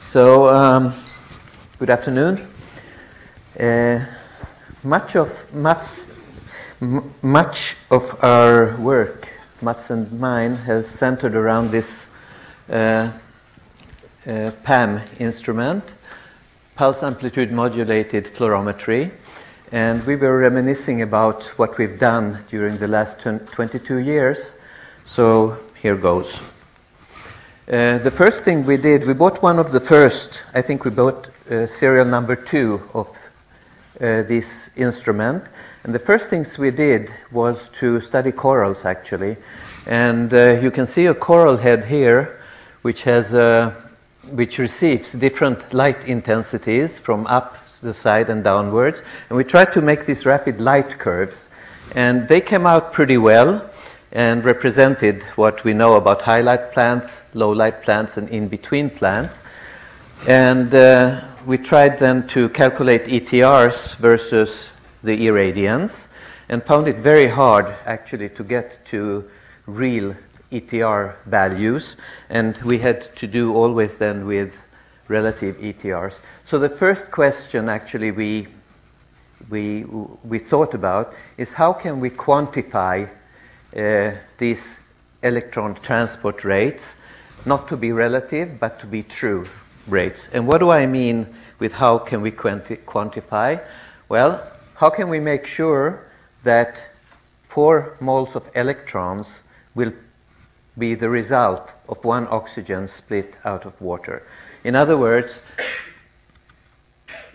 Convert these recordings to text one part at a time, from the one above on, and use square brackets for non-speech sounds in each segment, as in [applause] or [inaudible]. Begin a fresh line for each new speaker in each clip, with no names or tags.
So, um, good afternoon. Uh, much of Mats, much of our work, Mats and mine, has centered around this uh, uh, PAM instrument, pulse amplitude modulated fluorometry, and we were reminiscing about what we've done during the last 22 years. So here goes. Uh, the first thing we did, we bought one of the first, I think we bought uh, serial number two of uh, this instrument. And the first things we did was to study corals actually. And uh, you can see a coral head here, which, has, uh, which receives different light intensities from up the side and downwards. And we tried to make these rapid light curves. And they came out pretty well and represented what we know about high light plants, low light plants, and in between plants. And uh, we tried then to calculate ETRs versus the irradiance and found it very hard actually to get to real ETR values. And we had to do always then with relative ETRs. So the first question actually we, we, we thought about is how can we quantify Uh, these electron transport rates, not to be relative, but to be true rates. And what do I mean with how can we quanti- quantify? Well, how can we make sure that four moles of electrons will be the result of one oxygen split out of water? In other words,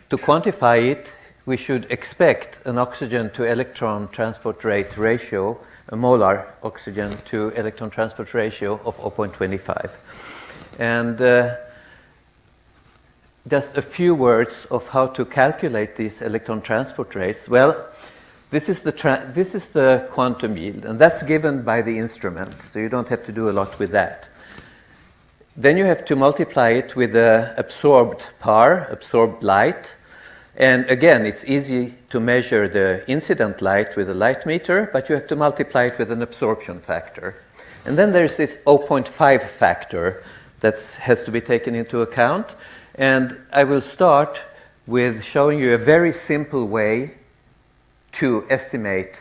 to quantify it, we should expect an oxygen to electron transport rate ratio molar oxygen to electron transport ratio of 0.25. And uh, just a few words of how to calculate these electron transport rates. Well, this is, the this is the quantum yield, and that's given by the instrument, so you don't have to do a lot with that. Then you have to multiply it with the absorbed PAR, absorbed light, and again, it's easy to measure the incident light with a light meter, but you have to multiply it with an absorption factor. And then there's this 0.5 factor that has to be taken into account. And I will start with showing you a very simple way to estimate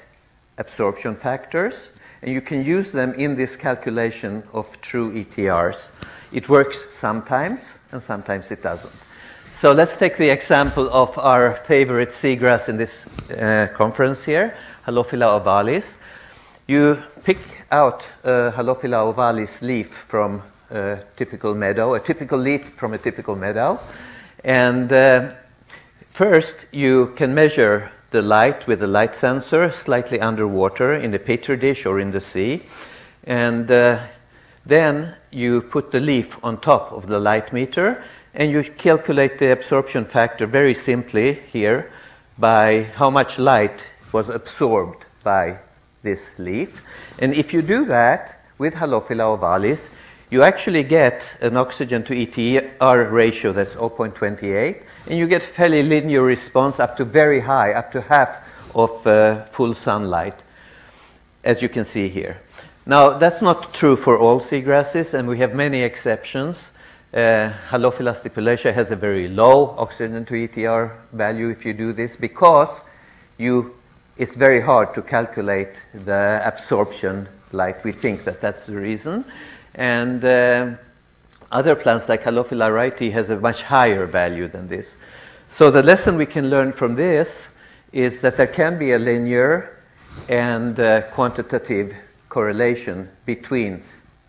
absorption factors. And you can use them in this calculation of true ETRs. It works sometimes, and sometimes it doesn't. So let's take the example of our favorite seagrass in this uh, conference here, Halophila ovalis. You pick out a Halophila ovalis leaf from a typical meadow, a typical leaf from a typical meadow. And uh, first, you can measure the light with a light sensor slightly underwater in a petri dish or in the sea. And uh, then you put the leaf on top of the light meter and you calculate the absorption factor very simply here by how much light was absorbed by this leaf. And if you do that with Halophila ovalis, you actually get an oxygen to ETR ratio that's 0.28, and you get fairly linear response up to very high, up to half of uh, full sunlight, as you can see here. Now, that's not true for all seagrasses, and we have many exceptions. Uh, Halophila stipulacea has a very low oxygen to ETR value if you do this because you, it's very hard to calculate the absorption light. We think that that's the reason. And uh, other plants like Halophila wrightii has a much higher value than this. So the lesson we can learn from this is that there can be a linear and uh, quantitative correlation between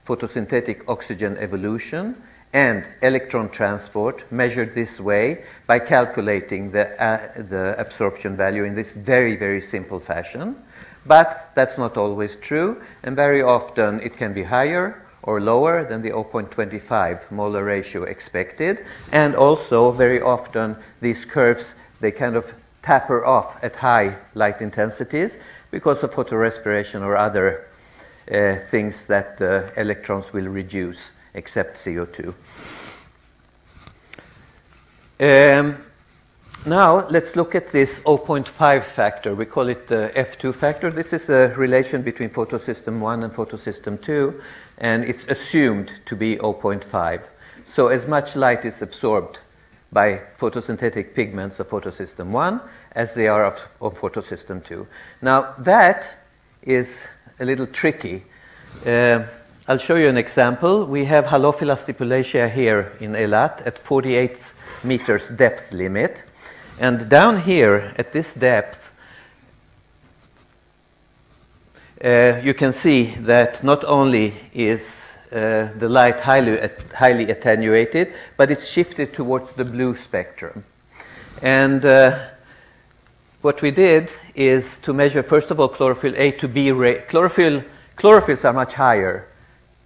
photosynthetic oxygen evolution and electron transport measured this way by calculating the, uh, the absorption value in this very, very simple fashion. But that's not always true, and very often it can be higher or lower than the 0.25 molar ratio expected. And also, very often, these curves, they kind of taper off at high light intensities because of photorespiration or other uh, things that uh, electrons will reduce except CO2. Um, now let's look at this 0.5 factor. We call it the F2 factor. This is a relation between photosystem 1 and photosystem 2, and it's assumed to be 0.5. so as much light is absorbed by photosynthetic pigments of photosystem 1 as they are of, of photosystem 2. Now, that is a little tricky. Uh, I'll show you an example. We have Halophila stipulacea here in Eilat at 48 meters depth limit. And down here at this depth, uh, you can see that not only is uh, the light highly, highly attenuated, but it's shifted towards the blue spectrum. And uh, what we did is to measure, first of all, chlorophyll A to B. Chlorophyll, chlorophylls are much higher,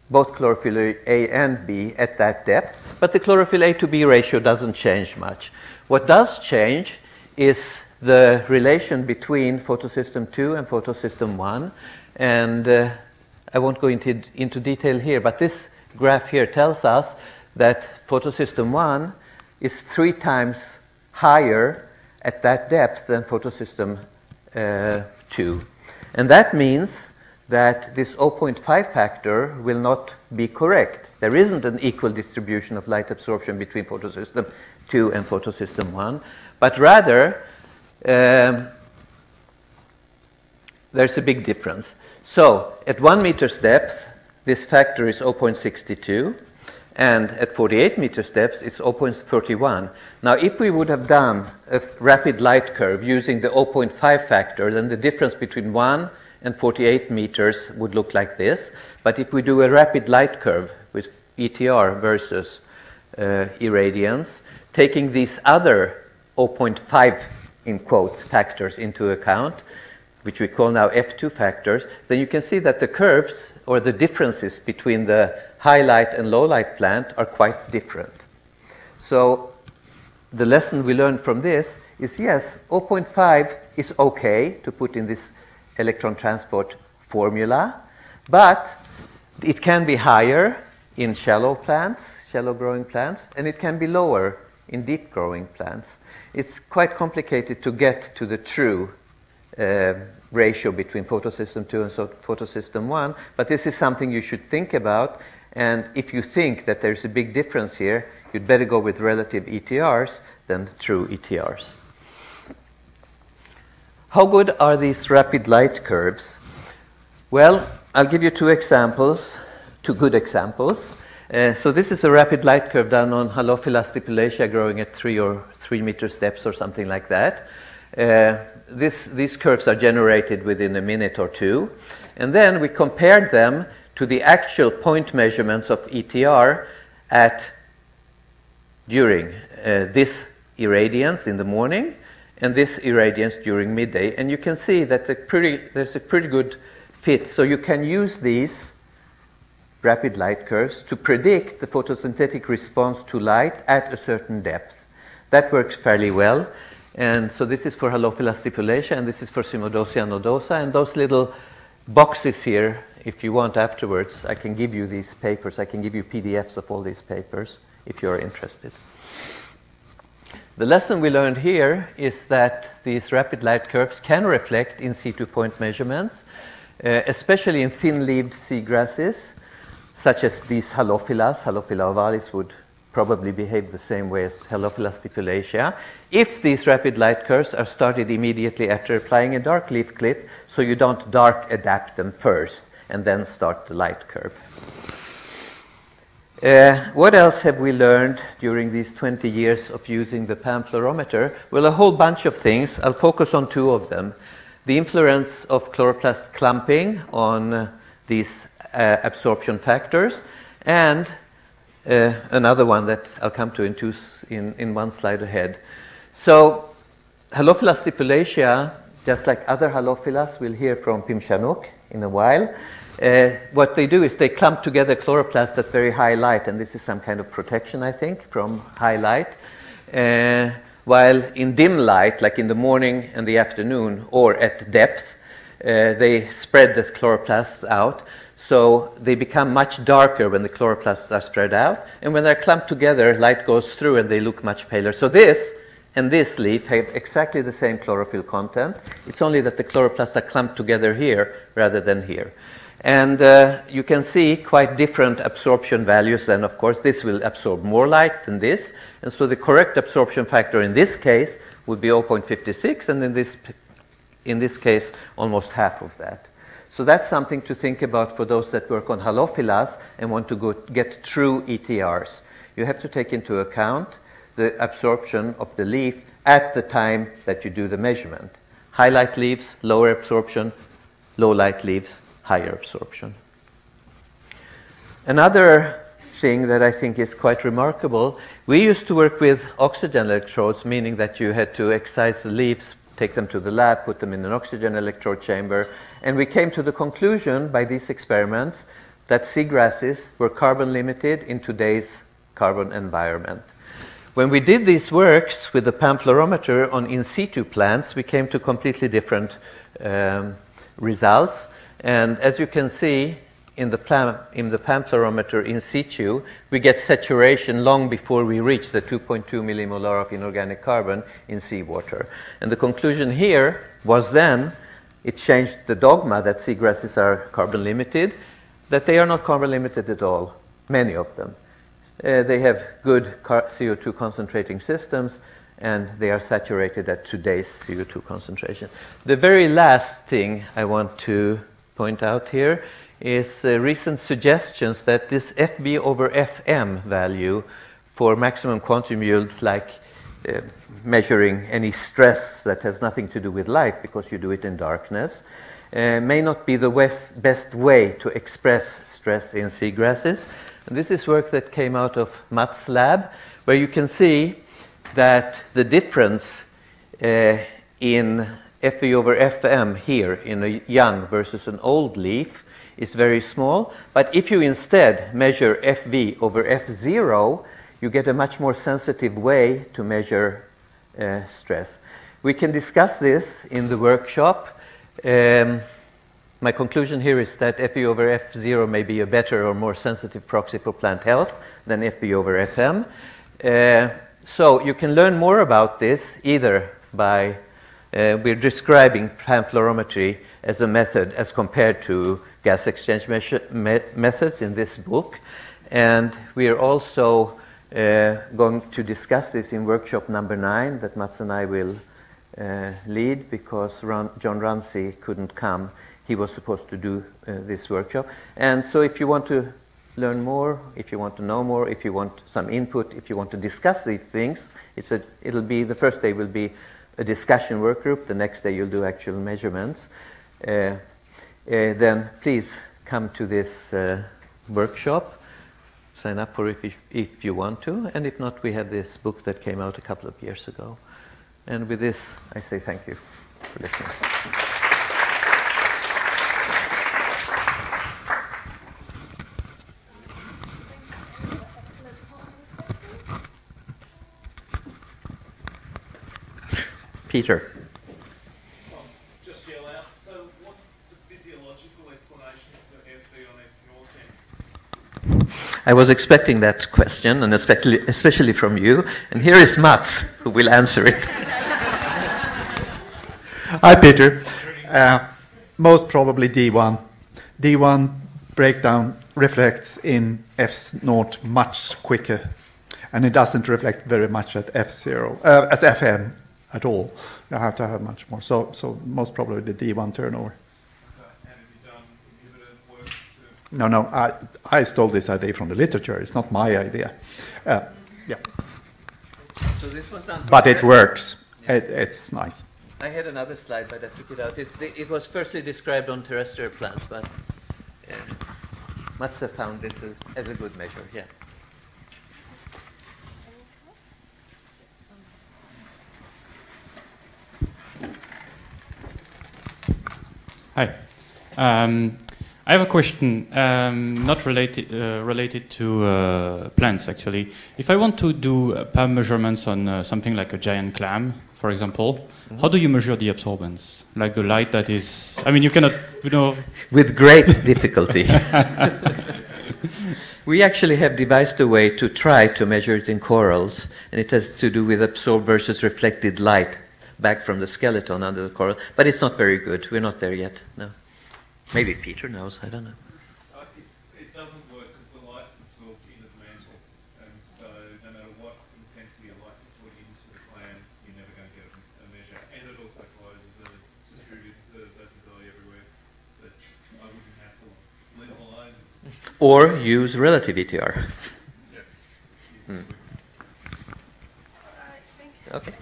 both chlorophyll A and B at that depth, but the chlorophyll A to B ratio doesn't change much. What does change is the relation between photosystem 2 and photosystem 1. And uh, I won't go into, into detail here, but this graph here tells us that photosystem 1 is three times higher at that depth than photosystem uh, 2. And that means that this 0.5 factor will not be correct. There isn't an equal distribution of light absorption between photosystem 2 and photosystem 1, but rather um, there's a big difference. So at one meter's depth, this factor is 0.62, and at 48 meters steps it's 0.31. Now, if we would have done a rapid light curve using the 0.5 factor, then the difference between 1 and 48 meters would look like this. But if we do a rapid light curve with ETR versus uh, irradiance, taking these other 0.5 in quotes factors into account, which we call now F2 factors, then you can see that the curves or the differences between the high light and low light plant are quite different. So the lesson we learned from this is yes, 0.5 is okay to put in this electron transport formula, but it can be higher in shallow plants, shallow growing plants, and it can be lower in deep growing plants. It's quite complicated to get to the true uh, ratio between photosystem 2 and photosystem 1, but this is something you should think about. And if you think that there's a big difference here, you'd better go with relative ETRs than true ETRs. How good are these rapid light curves? Well, I'll give you two examples, two good examples. Uh, so this is a rapid light curve done on Halophila stipulacea growing at three or three meters depth or something like that. Uh, this, these curves are generated within a minute or two. And then we compared them to the actual point measurements of ETR at during uh, this irradiance in the morning and this irradiance during midday. And you can see that the pretty, there's a pretty good fit. So you can use these rapid light curves to predict the photosynthetic response to light at a certain depth. That works fairly well. And so this is for Halophila stipulacea, and this is for Cymodocea nodosa. And those little boxes here, if you want afterwards, I can give you these papers. I can give you PDFs of all these papers if you're interested. The lesson we learned here is that these rapid light curves can reflect in situ point measurements, uh, especially in thin-leaved seagrasses, such as these Halophilas. Halophila ovalis would probably behave the same way as Halophila stipulacea. If these rapid light curves are started immediately after applying a dark leaf clip, so you don't dark adapt them first and then start the light curve. Uh, what else have we learned during these 20 years of using the PAM fluorometer? Well, a whole bunch of things. I'll focus on two of them. The influence of chloroplast clumping on uh, these uh, absorption factors and uh, another one that I'll come to in, two, in, in one slide ahead. So, Halophila stipulacea, just like other Halophilas, we'll hear from Pimchanok in a while. Uh, what they do is they clump together chloroplasts at very high light, and this is some kind of protection, I think, from high light. Uh, while in dim light, like in the morning and the afternoon, or at depth, uh, they spread the chloroplasts out. So they become much darker when the chloroplasts are spread out. And when they're clumped together, light goes through and they look much paler. So this and this leaf have exactly the same chlorophyll content. It's only that the chloroplasts are clumped together here rather than here. And uh, you can see quite different absorption values then, of course. This will absorb more light than this. And so the correct absorption factor in this case would be 0.56, and in this, in this case, almost half of that. So that's something to think about for those that work on halophilas and want to go get true ETRs. You have to take into account the absorption of the leaf at the time that you do the measurement. High light leaves, lower absorption, low light leaves, higher absorption. Another thing that I think is quite remarkable, we used to work with oxygen electrodes, meaning that you had to excise the leaves, take them to the lab, put them in an oxygen electrode chamber, and we came to the conclusion by these experiments that seagrasses were carbon limited in today's carbon environment. When we did these works with the PAM fluorometer on in situ plants, we came to completely different um, results. And as you can see in the, PAM, in the PAM in situ, we get saturation long before we reach the 2.2 millimolar of inorganic carbon in seawater. And the conclusion here was then it changed the dogma that seagrasses are carbon limited, that they are not carbon limited at all, many of them. Uh, they have good CO2 concentrating systems, and they are saturated at today's CO2 concentration. The very last thing I want to point out here is uh, recent suggestions that this FV over FM value for maximum quantum yield, like uh, measuring any stress that has nothing to do with light because you do it in darkness, uh, may not be the west, best way to express stress in seagrasses. And this is work that came out of Mats' lab, where you can see that the difference uh, in FV over FM here in a young versus an old leaf is very small. But if you instead measure FV over F0, you get a much more sensitive way to measure uh, stress. We can discuss this in the workshop. Um, my conclusion here is that FV over F0 may be a better or more sensitive proxy for plant health than FV over FM. Uh, so you can learn more about this either by uh, we're describing PAM fluorometry as a method as compared to gas exchange me methods in this book. And we are also uh, going to discuss this in workshop number nine that Mats and I will uh, lead because Ron, John Runcie couldn't come. He was supposed to do uh, this workshop. And so if you want to learn more, if you want to know more, if you want some input, if you want to discuss these things, it's a, it'll be, the first day will be a discussion work group. The next day you'll do actual measurements. Uh, then please come to this uh, workshop. Sign up for it if, if you want to. And if not, we have this book that came out a couple of years ago. And with this, I say thank you for listening. Peter.
just yell out. So, what's the physiological explanation for FV on F010?
I was expecting that question, and especially, especially from you. And here is Mats, who will answer it.
Hi, Peter. Uh, most probably D1. D1 breakdown reflects in F0 much quicker, and it doesn't reflect very much at F0, uh, at FM at all. You have to have much more. So, so most probably the D1 turnover.
And have you done inhibitor work to
No, no, I, I stole this idea from the literature. It's not my idea. Uh, yeah,
So this was done.
but it works. It, it's nice.
I had another slide, but I took it out. It, it was firstly described on terrestrial plants, but uh, Mats have found this as, as a good measure. Yeah.
Hi. Um, I have a question, um, not related uh, related to uh, plants actually. If I want to do uh, PAM measurements on uh, something like a giant clam, for example, how do you measure the absorbance? Like the light that is. I mean, you cannot, you know.
With great difficulty. [laughs] we actually have devised a way to try to measure it in corals, and it has to do with absorbed versus reflected light back from the skeleton under the coral. But it's not very good. We're not there yet. No. Maybe Peter knows, I don't know.
Uh, it, it doesn't work because the light's absorbed into the mantle, and so no matter what intensity of light you put into the plan, you're never going to get a, measure. And it also closes and it distributes the sensibility everywhere. So I wouldn't hassle. Leave it alone.
Or use relative ETR.
Yeah.
Hmm. Okay,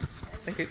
thank you.